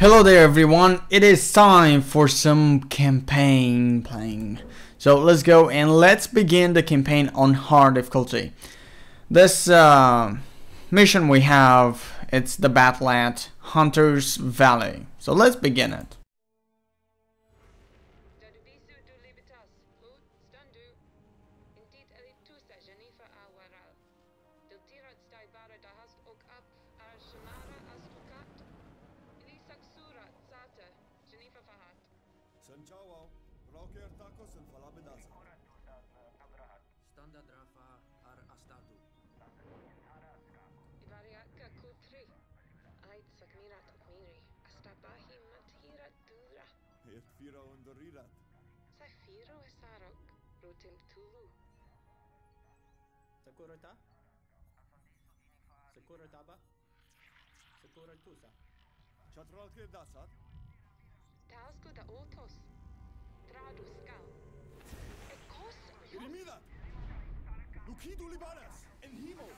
Hello there everyone, it is time for some campaign playing. So let's go and let's begin the campaign on hard difficulty. This uh, mission we have, it's the battle at Hunter's Valley. So let's begin it. działał. Rocker tako sunt falabe daza. Standard rafa ar astadu. Variatka kutri. Ait să sakmira tukmiri. Astabahi matira dura. Et fira undorirat. Safiro esarok. Rutim tulu. Securita? Securitaba? Securitusa. Čatralke dasat? Tausku da ultos. encontrado Skal. É Elmina! O que tu libaras? En Himmel!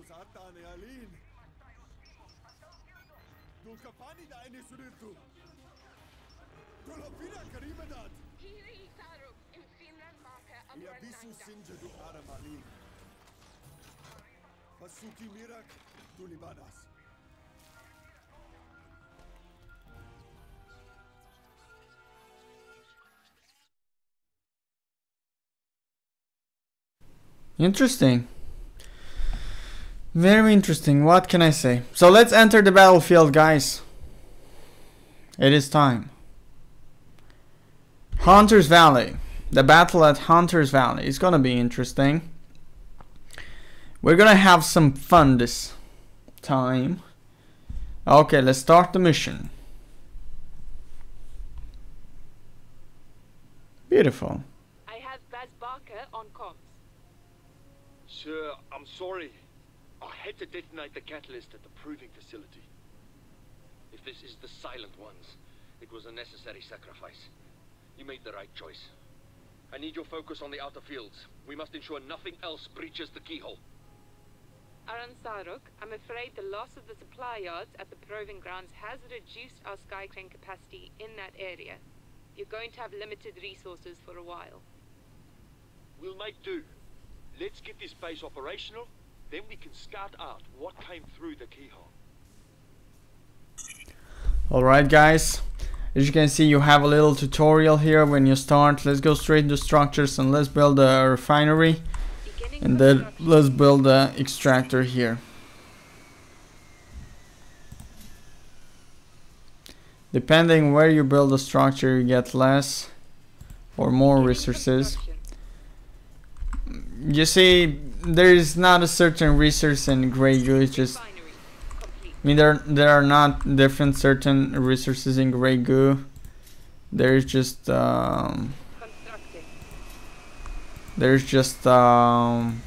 Tatus atane alin! Dulkapani da ene suritu! Dulapina karimadat! hiri saruk, in Finland baka Ia bisu sinja du aramalin! Pasuki mirak du libanas! Interesting. Very interesting, what can I say? So let's enter the battlefield guys. It is time. Hunter's Valley. The battle at Hunter's Valley is gonna be interesting. We're gonna have some fun this time. Okay, let's start the mission. Beautiful. I have Baz Barker on comms. Sir, I'm sorry. I had to detonate the catalyst at the proving facility. If this is the Silent Ones, it was a necessary sacrifice. You made the right choice. I need your focus on the outer fields. We must ensure nothing else breaches the keyhole. Aran Saruk, I'm afraid the loss of the supply yards at the proving grounds has reduced our skycrane capacity in that area. You're going to have limited resources for a while. We'll make do. Let's get this base operational, then we can scout out what came through the keyhole. Alright guys, as you can see you have a little tutorial here when you start. Let's go straight into structures and let's build a refinery and then let's build a extractor here. Depending where you build a structure you get less or more Beginning resources. You see there is not a certain resource in Grey Goo, it's just I mean, there there are not different certain resources in Grey Goo. There's just um, there's just um,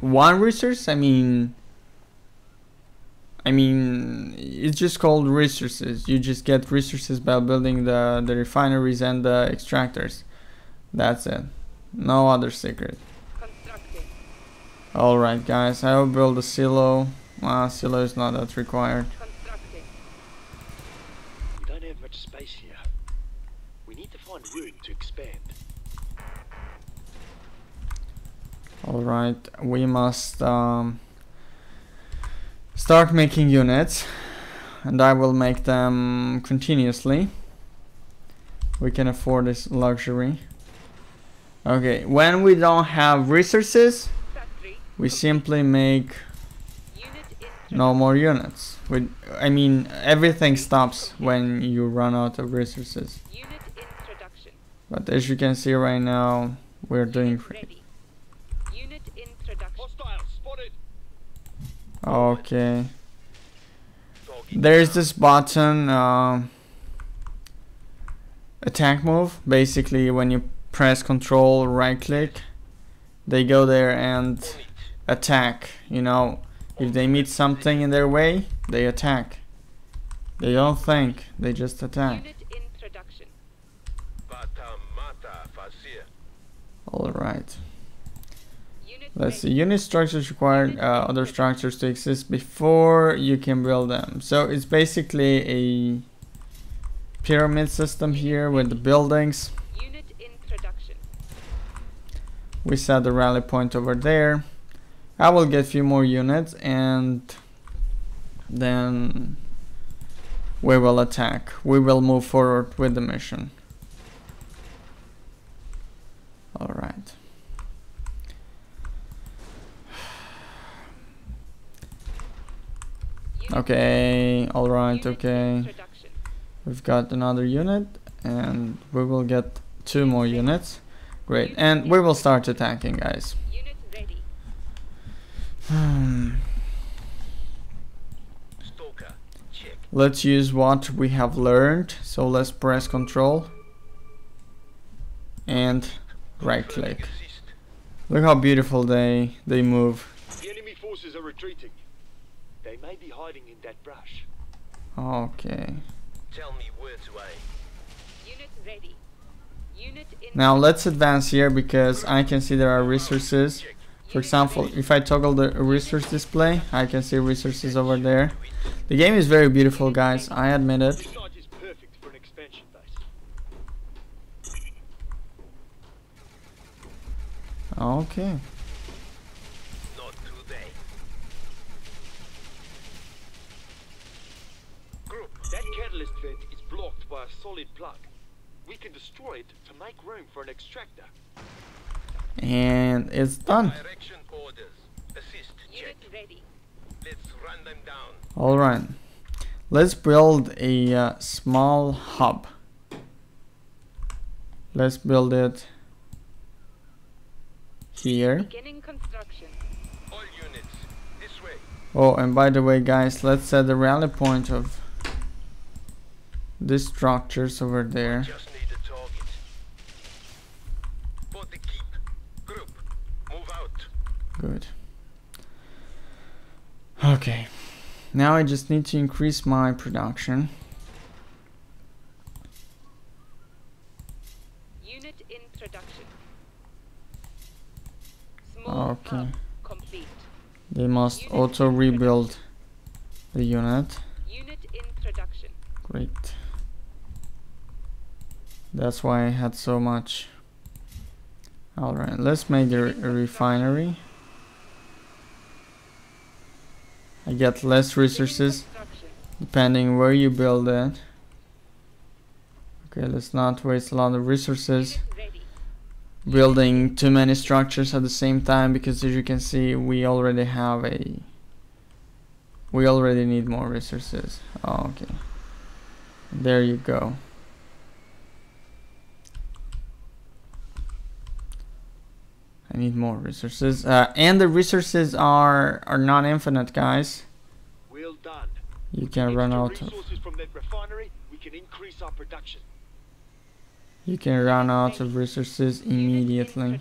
one resource. I mean, I mean, it's just called resources. You just get resources by building the the refineries and the extractors. That's it. No other secret. All right, guys. I will build a silo. Well, silo is not that required. We don't have much space here. We need to find room to expand. All right, we must um, start making units, and I will make them continuously. We can afford this luxury. Okay, when we don't have resources, we simply make no more units. We, I mean, everything stops when you run out of resources. Unit in production. But as you can see right now, we're doing pretty. ready. Unit in production. Hostile spotted. Okay. There's this button. Um, attack move. Basically, when you press Control right click, they go there and attack. You know, if they meet something in their way, they attack. They don't think, they just attack. Unit in production. Bata mata fasir. Alright. Let's see. Unit structures require uh, other structures to exist before you can build them. So it's basically a pyramid system here with the buildings. We set the rally point over there. I will get a few more units and then we will attack. We will move forward with the mission. Alright. Unit Okay, alright, okay. We've got another unit and we will get two more units. Great, and we will start attacking guys. Unit ready. Hmm. Stalker. Check. Let's use what we have learned. So let's press control and right click. Look how beautiful they they move. The enemy forces are retreating. They may be hiding in that brush. Okay. Tell me where to aim. Unit ready. Unit in Now let's advance here because I can see there are resources. For example, if I toggle the resource display, I can see resources over there. The game is very beautiful guys, I admit it. This solid plug. We can destroy it to make room for an extractor. And it's done. Direction orders. Assist. Unit ready. Let's run them down. Alright. Let's build a uh, small hub. Let's build it here. Beginning construction. All units, this way. Oh, and by the way, guys, let's set the rally point of these structures over there. Just need a target. For the keep. Group, move out. Good. Okay. Now I just need to increase my production. Unit in production. Small Okay. complete. They must auto rebuild the unit. Unit in production. Great. That's why I had so much. Alright, let's make a, a refinery. I get less resources depending where you build it. Okay, let's not waste a lot of resources building too many structures at the same time because as you can see we already have a we already need more resources. Oh, okay. There you go. I need more resources. Uh, and the resources are are not infinite, guys. Well done. You can run Extra out of from that refinery, we can increase our production. you can run out of resources immediately.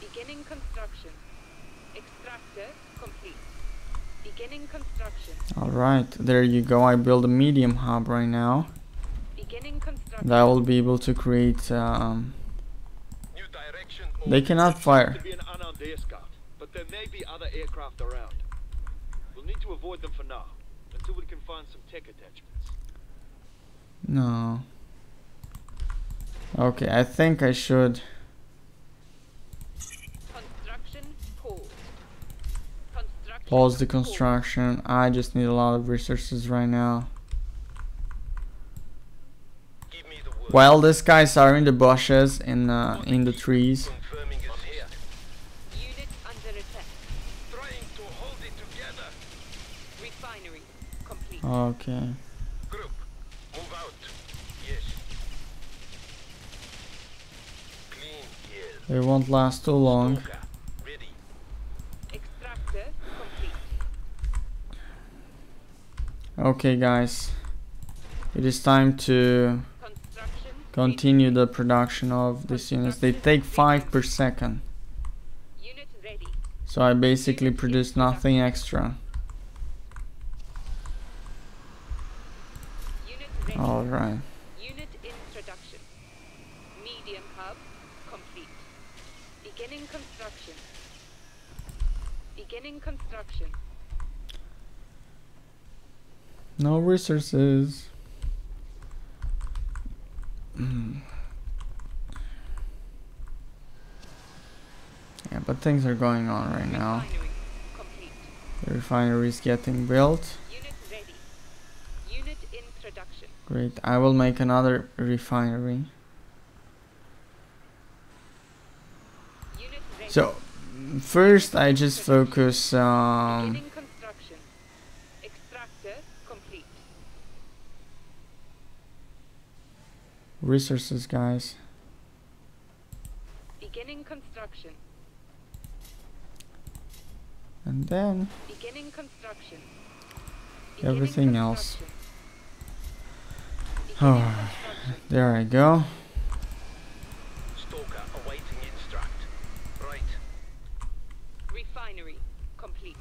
Beginning construction. Extractor complete. Beginning construction. Alright, there you go. I build a medium hub right now. Beginning that will be able to create um, New direction. they cannot fire To be an unarmed air scout, but there may be other aircraft around. We'll need to avoid them for now, until we can find some tech attachments. no okay I think I should Construction paused. Construction pause the construction I just need a lot of resources right now Give me the word. while these guys are in the bushes in uh, in the trees Confirming is here. Unit under attack. Trying to hold it together. Refinery complete. okay Group, move out. Yes. Clean kill. it won't last too long Stalker, ready. Extractor complete. Okay, guys. It is time to Construction. Continue the production of these units. They take 5 per second. So I basically produce nothing extra. Alright. Unit in production. Medium hub complete. Beginning construction. Beginning construction. No resources. Mm. yeah, but things are going on right now. Refinery. The refinery is getting built. Unit ready. Unit in production. Great. I will make another refinery. So, first I just focus um Beginning construction. Extractor complete. Resources, guys. Beginning construction. And then Beginning construction. Everything else. Oh. There I go. Stalker awaiting instruct. Right. Refinery complete.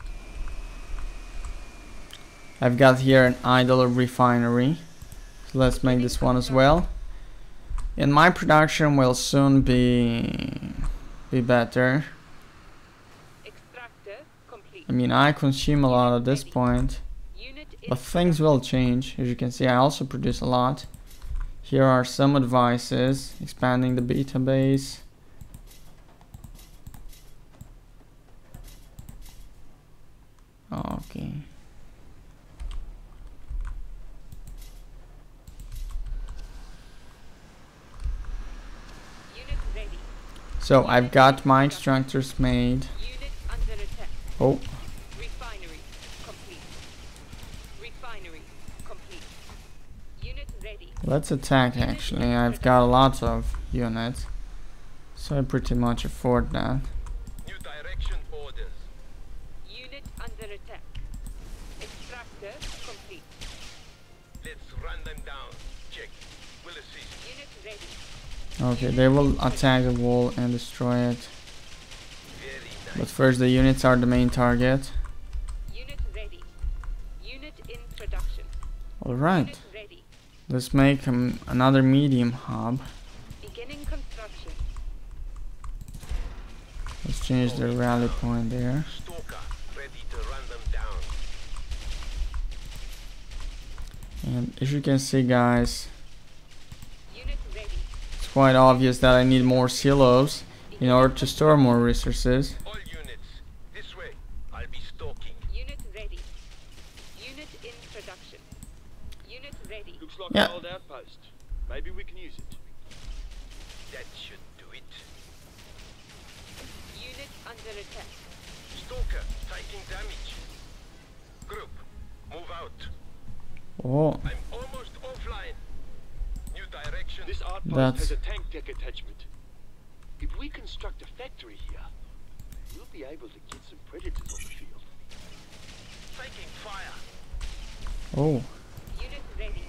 I've got here an idle refinery. So let's make this one as well. And my production will soon be be better. I mean, I consume a lot at this point, but things will change. As you can see, I also produce a lot. Here are some advices, expanding the beta base. Okay. Unit ready. So I've got my extractors made. Unit under attack. Oh, Refinery complete. Refinery complete. Unit ready. let's attack actually. I've got lots of units. So I pretty much afford that. Okay, they will attack the wall and destroy it. But first the units are the main target. Unit ready. Unit in production. Alright, Unit ready. let's make um, another medium hub. Beginning construction. Let's change the rally point there. Stalker ready to run them down. And as you can see guys, Unit ready. it's quite obvious that I need more silos in order to store more resources. All units, this way. I'll be stalking. Unit ready. Unit in production. Unit ready. Looks like Yeah. an old outpost. Maybe we can use it. That should do it. Unit under attack. Stalker taking damage. Group, move out. Oh, I'm almost offline. New direction. This outpost That's- has a tank tech attachment. If we construct a factory here, we'll be able to get some predators on the field. taking fire. oh, Unit ready.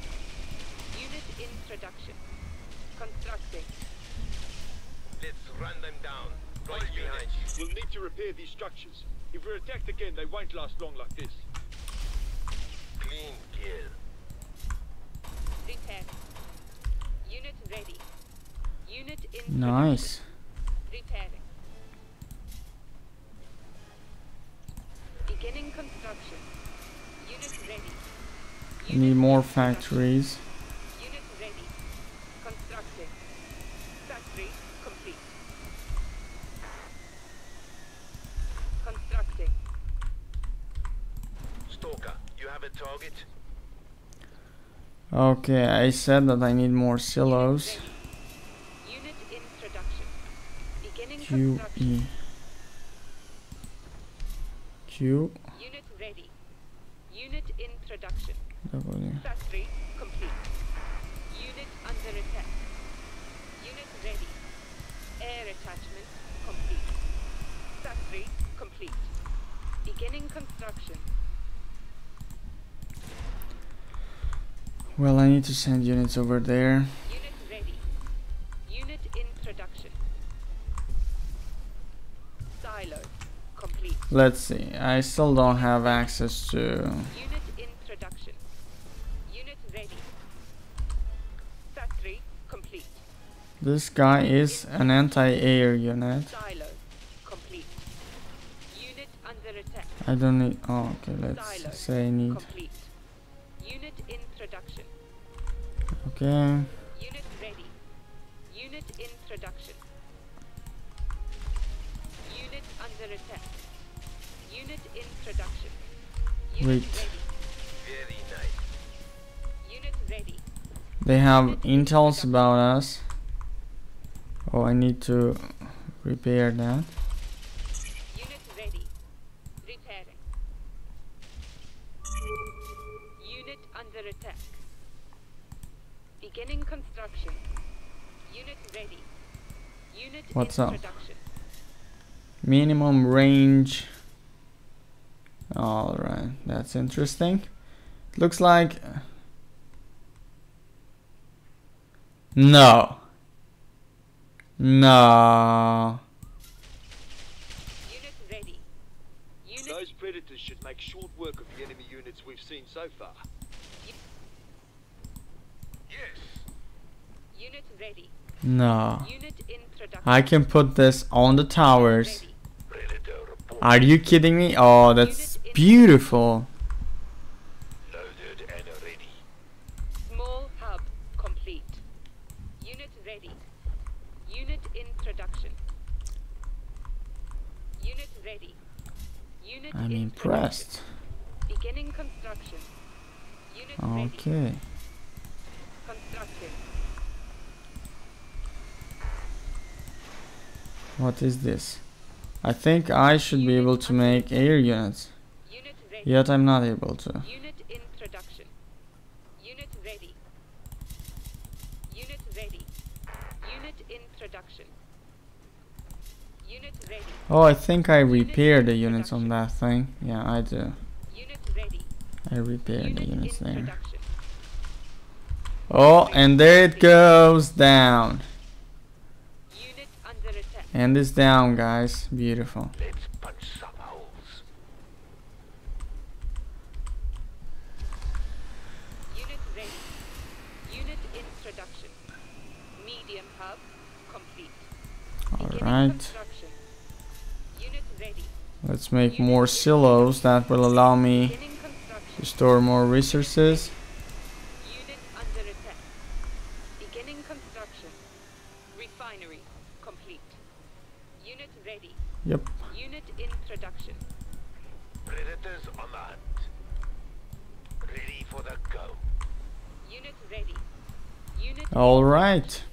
Unit in production. Constructing. Let's run them down. All Right behind units, you. we'll need to repair these structures. If we're attacked again, they won't last long like this. Clean kill. Repair. Unit ready. Unit in nice. production. Repairing. Beginning construction. Unit ready. I Unit need more factories. Unit ready. Constructing. Factory complete. Constructing. Stalker, you have a target? Okay, I said that I need more silos. Unit in production. Beginning Q construction. E Q Unit ready. Unit in production. W. Factory complete. Unit under attack. Unit ready. Air attachment complete. Factory complete. Beginning construction. Well, I need to send units over there. Unit ready. Unit in production. Silo complete. Let's see. I still don't have access to. Unit in production. Unit ready. Factory complete. This guy is an anti-air unit. Silo complete. Unit under attack. I don't need. Oh, okay. Let's say I need. Unit in production. Okay. Unit ready. Unit in production. Unit under attack. Unit in production. Unit Wait. ready. Very nice. Unit ready. They have intels about us. Oh, I need to repair that. Unit ready. Repairing. Unit under attack. Beginning construction. Unit ready. Unit What's up? Minimum range. Alright, that's interesting. Looks like. Uh, no. No. Unit ready. Unit Those predators should make short work of the enemy units we've seen so far. Yes. unit ready. No. Unit. I can put this on the towers. Ready. Predator report Are you kidding me? Oh, that's beautiful. loaded and ready. Small hub complete. Unit ready. Unit in production. Unit ready. Unit I'm impressed. Beginning construction. Unit ready. Okay. What is this? I think I should be able to make air units. Unit. Yet I'm not able to. Unit in production. Unit ready. Unit ready. Unit in production. Unit ready. Oh, I think I repaired the units on that thing. Yeah, I do. I repaired the units there. Oh, and there it goes down. Unit under attack. And it's down, guys. Beautiful. Let's punch some holes. Unit ready. Unit in production. Medium hub complete. Beginning Alright. construction. Unit ready. Let's make more silos that will allow me to store more resources. Unit under attack. Beginning construction. Refinery complete. Unit ready. Yep. Unit in production. Predators on the hunt. Ready for the go. Unit ready. Unit Alright.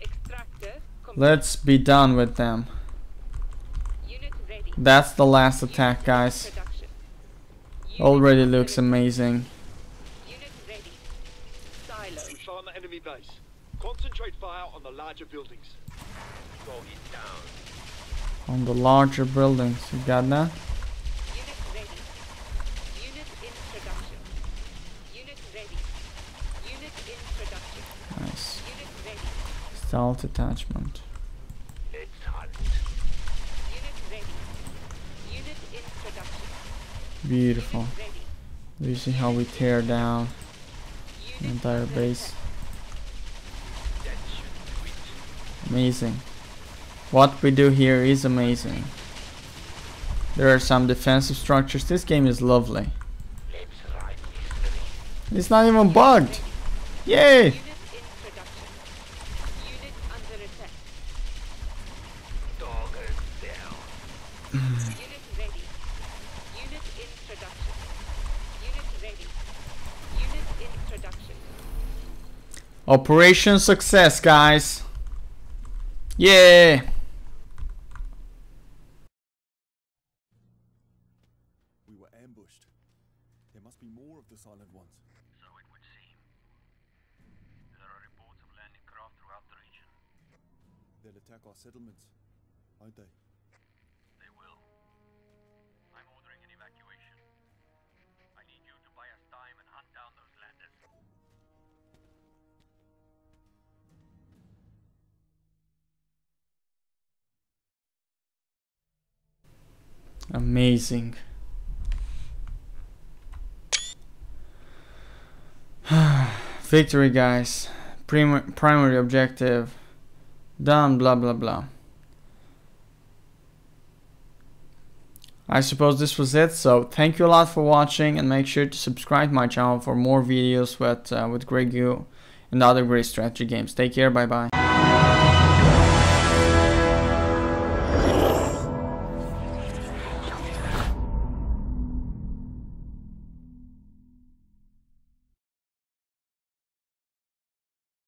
extractor complete. Let's be done with them. Unit ready. That's the last attack, guys. Already looks amazing. Unit ready. Silo. We found the enemy base. Concentrate fire on the larger buildings. Go it down. On the larger buildings. You got that? Unit ready. Unit in production. Unit ready. Unit in production. Nice. Unit ready. Stealth attachment. Let's hunt. Unit ready. Unit in production. Beautiful. You see how we tear down the entire base? Amazing. What we do here is amazing. There are some defensive structures. This game is lovely. It's not even bugged. Yay! Unit in production. Unit under attack. Doggers down. Unit ready. Unit in production. Unit ready. Unit in production. Operation success, guys. Yeah. We were ambushed. There must be more of the silent ones. So it would seem. There are reports of landing craft throughout the region. They'll attack our settlements, Amazing. Victory, guys. Prim primary objective. Done, blah blah blah. I suppose this was it, so thank you a lot for watching and make sure to subscribe my channel for more videos with, uh, with Greg and other great strategy games. Take care, bye bye.